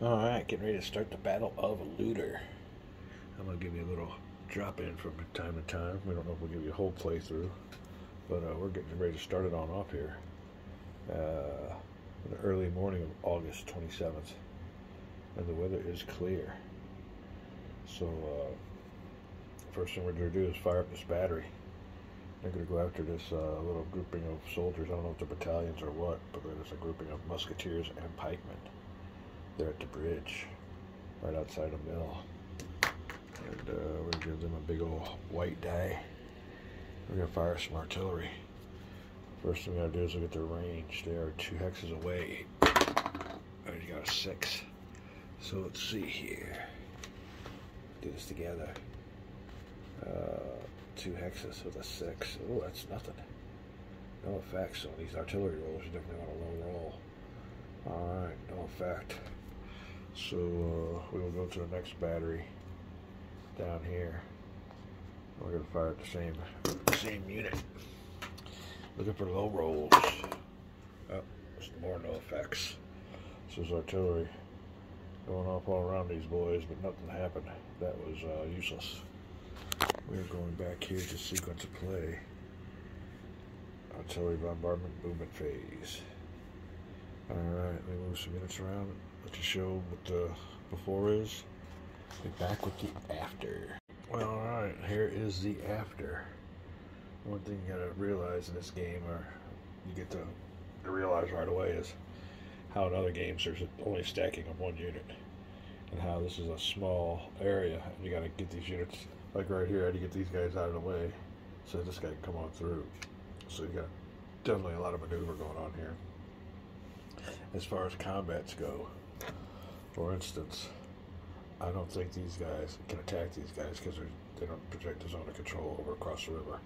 Alright, getting ready to start the Battle of Lutter. I'm going to give you a little drop in from time to time. We don't know if we'll give you a whole playthrough, but uh, we're getting ready to start it on off here. Uh, in the early morning of August 27th, and the weather is clear. So, uh, first thing we're going to do is fire up this battery. They're going to go after this uh, little grouping of soldiers. I don't know if they're battalions or what, but there's a grouping of musketeers and pikemen. They're at the bridge, right outside the mill. And uh, we're to give them a big old white die. We're to fire some artillery. First thing we got to do is look at their range. They are two hexes away. I already got a six. So let's see here. Do this together. Uh, two hexes with a six. Oh, that's nothing. No effect. So these artillery rolls, you definitely want a low roll. Alright, no effect. So uh, we will go to the next battery down here. We're gonna fire at the same same unit. Looking for low rolls. Oh, there's more no effects. This is artillery going off all around these boys, but nothing happened. That was uh, useless. We're going back here to sequence of play. Artillery bombardment movement phase. Alright, let me move some units around. You show what the before is. Be back with the after. Well, alright, here is the after. One thing you gotta realize in this game, or you get to, to realize right away, is how in other games there's only stacking of one unit. And how this is a small area, and you gotta get these units, like right here, I had to get these guys out of the way so this guy can come on through. So you got definitely a lot of maneuver going on here. As far as combats go, for instance, I don't think these guys can attack these guys because they don't project a zone of control over across the river.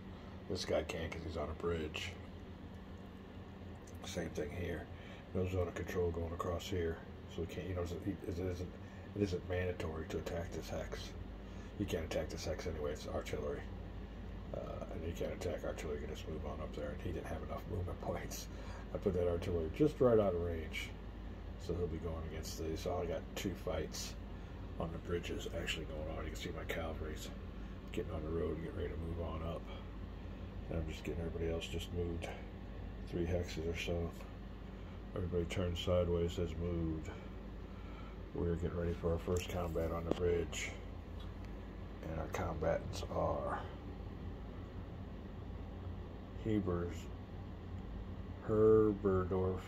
This guy can because he's on a bridge. Same thing here. No zone of control going across here, so he can't. You know, it isn't it isn't mandatory to attack this hex. You can't attack this hex anyway. It's artillery, uh, and you can't attack artillery. You can just move on up there. And he didn't have enough movement points. I put that artillery just right out of range, so he'll be going against these. So I got two fights on the bridges actually going on. You can see my cavalry's getting on the road, getting ready to move on up. And I'm just getting everybody else just moved three hexes or so. Everybody turned sideways has moved. We're getting ready for our first combat on the bridge. And our combatants are Hebers, Herberdorf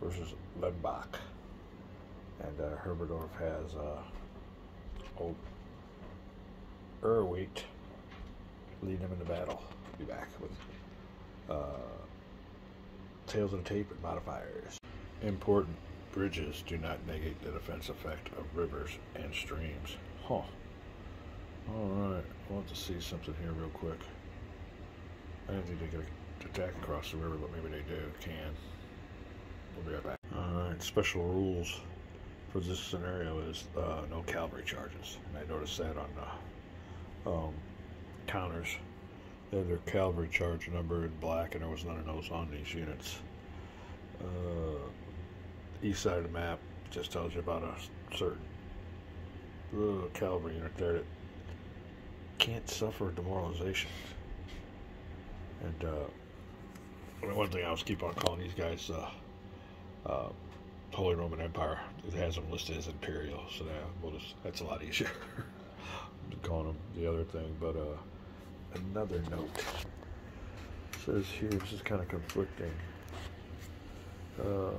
versus Lenbach. And uh, Herberdorf has uh, old Erweit leading him in the battle. Be back with uh, Tales of the Tape and modifiers. Important bridges do not negate the defense effect of rivers and streams. Huh. Alright, I want to see something here real quick. I didn't think they could attack across the river, but maybe they do, can. We'll be right back. Alright, special rules for this scenario is uh, no cavalry charges. And I noticed that on the um, counters. They had their cavalry charge number in black, and there was none of those on these units. Uh, east side of the map just tells you about a certain uh, cavalry unit there that can't suffer demoralization. And uh, one thing I was keep on calling these guys uh, uh, Holy Roman Empire. It has them listed as Imperial, so that, we'll just, that's a lot easier calling them the other thing. But uh, another note says here, this is kind of conflicting. Uh,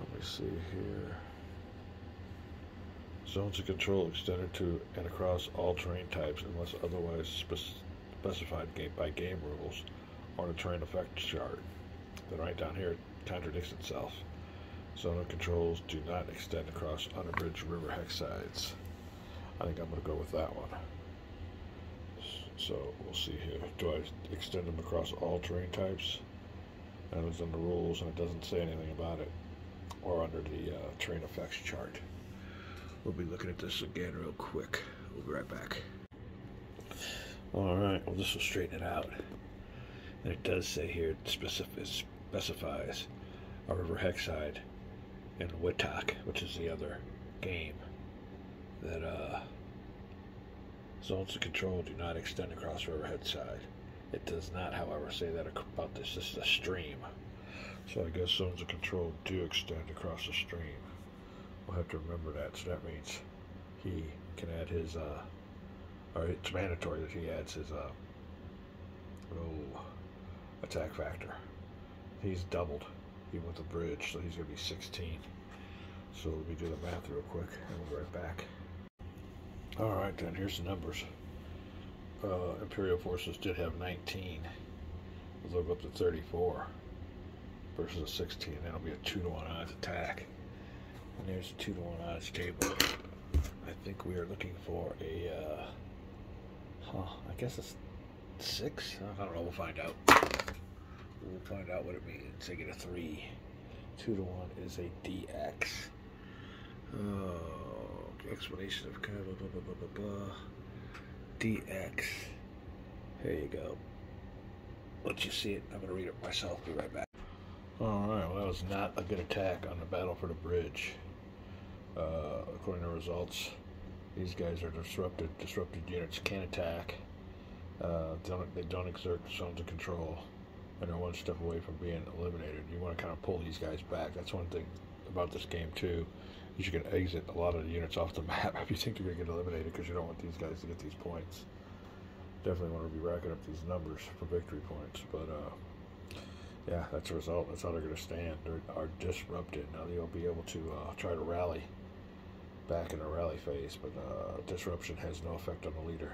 let me see here. Zones of control extended to and across all terrain types unless otherwise spec specified game by game rules on a terrain effect chart. Then right down here it contradicts itself. Zone controls do not extend across unabridged river hex sides. I think I'm going to go with that one. So we'll see here. Do I extend them across all terrain types? And it's in the rules and it doesn't say anything about it. Or under the uh, terrain effects chart. We'll be looking at this again real quick. We'll be right back. Alright, well this will straighten it out. And it does say here, specific, specifies a river hex side in Wittok, which is the other game that uh, zones of control do not extend across river hex side. It does not, however, say that about this. This is a stream. So I guess zones of control do extend across the stream. We'll have to remember that. So that means he can add his, uh, or it's mandatory that he adds his, uh, attack factor. He's doubled even with the bridge, so he's going to be 16. So let me do the math real quick, and we'll be right back. All right, then here's the numbers. Uh, Imperial forces did have 19. We'll look up to 34 versus a 16. That'll be a 2 to 1 odds attack. And there's a 2 to 1 odds table. I think we are looking for a, uh, huh, I guess it's 6? I don't know, we'll find out. We'll find out what it means. They get a 3. 2 to 1 is a DX. Oh, explanation of kind of blah, blah, blah, blah, blah. DX. Here you go. Let you see it. I'm going to read it myself. Be right back. Alright, well, that was not a good attack on the battle for the bridge. Uh, according to results, these guys are disrupted. Disrupted units can't attack. Uh, don't, they don't exert zones of control, and they're one step away from being eliminated. You want to kind of pull these guys back. That's one thing about this game, too. Is you can exit a lot of the units off the map if you think they're going to get eliminated because you don't want these guys to get these points. Definitely want to be racking up these numbers for victory points, but uh, yeah, that's the result. That's how they're going to stand. They are disrupted. Now they'll be able to uh, try to rally back in a rally phase, but uh, disruption has no effect on the leader.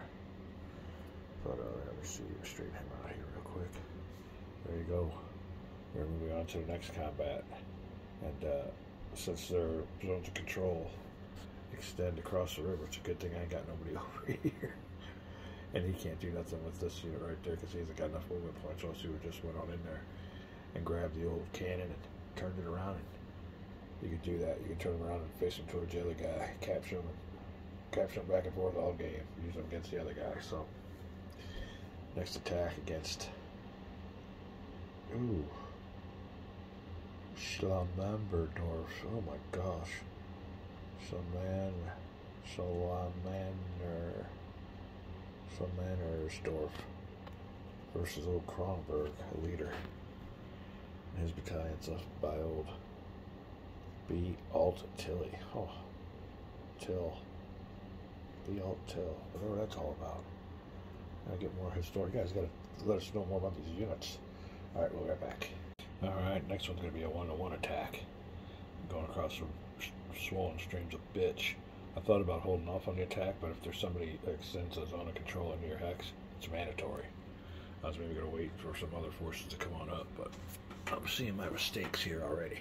But uh, let me see, straighten him out here real quick. There you go. We're moving on to the next combat. And uh, since their zones of control extend across the river, it's a good thing I ain't got nobody over here. And he can't do nothing with this unit right there because he hasn't got enough movement points, So he just went on in there and grab the old cannon and turned it around. And you could do that. You can turn them around and face them towards the other guy, capture them, capture them back and forth all game, use them against the other guy. So next attack against ooh Schlamamberdorf. Oh my gosh, Schlaman Schlamander Schlamanersdorf versus old Kronberg, a leader his battalion's left by old B. Alt Tilly. Oh, Till. B. Alt Till. Whatever that's all about. I get more historic. You guys got to let us know more about these units. All right, we'll be right back. All right, next one's to be a one-to-one -one attack. going across some swollen streams of bitch. I thought about holding off on the attack, but if there's somebody that extends a zone of control into your hex, it's mandatory. I was maybe to wait for some other forces to come on up, but I'm seeing my mistakes here already.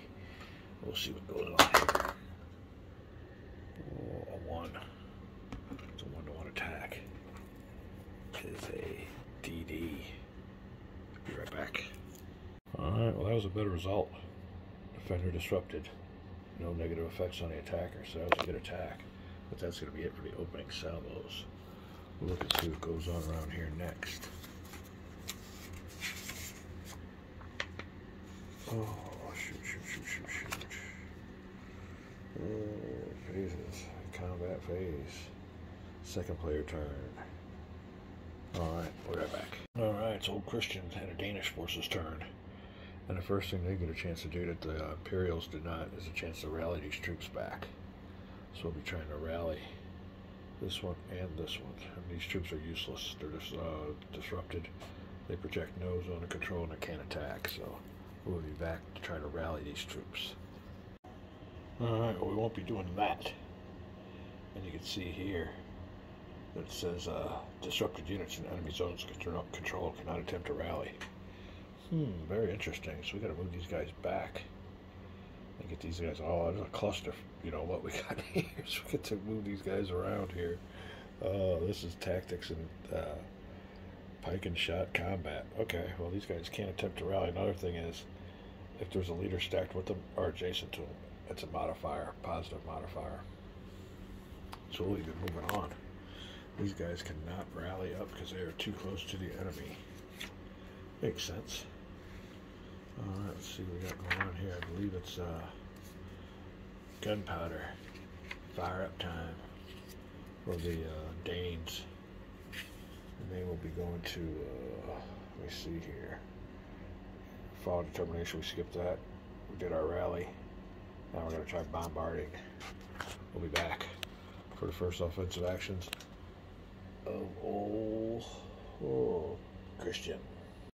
We'll see what goes on here. Oh, a one. It's a one-to-one attack. It is a DD. Be right back. Alright, well that was a better result. Defender disrupted. No negative effects on the attacker, so that was a good attack. But that's going to be it for the opening salvos. We'll look and see what goes on around here next. Oh, shoot, shoot, shoot, shoot, shoot. Oh, phases. Combat phase. Second player turn. Alright, we'll be right back. Alright, it's Old Christians and a Danish forces turn. And the first thing they get a chance to do that the uh, Imperials did not is a chance to rally these troops back. So we'll be trying to rally this one and this one. These troops are useless. They're just uh, disrupted. They project no zone of control and they can't attack, so We'll be back to try to rally these troops. Alright, well we won't be doing that. And you can see here that it says uh, disrupted units in enemy zones control cannot attempt to rally. Hmm, very interesting. So we gotta move these guys back and get these guys. Oh, there's a cluster. You know what we got here? So we get to move these guys around here. Oh, this is tactics and uh, pike and shot combat. Okay, well these guys can't attempt to rally. Another thing is, if there's a leader stacked with them or adjacent to them, it's a modifier, positive modifier. So we'll even moving on. These guys cannot rally up because they are too close to the enemy. Makes sense. Alright, let's see what we got going on here. I believe it's uh, gunpowder. Fire up time for the uh, Danes. And they will be going to, uh, let me see here. Fall determination, we skipped that. We did our rally. Now we're going to try bombarding. We'll be back for the first offensive actions of old oh, Christian.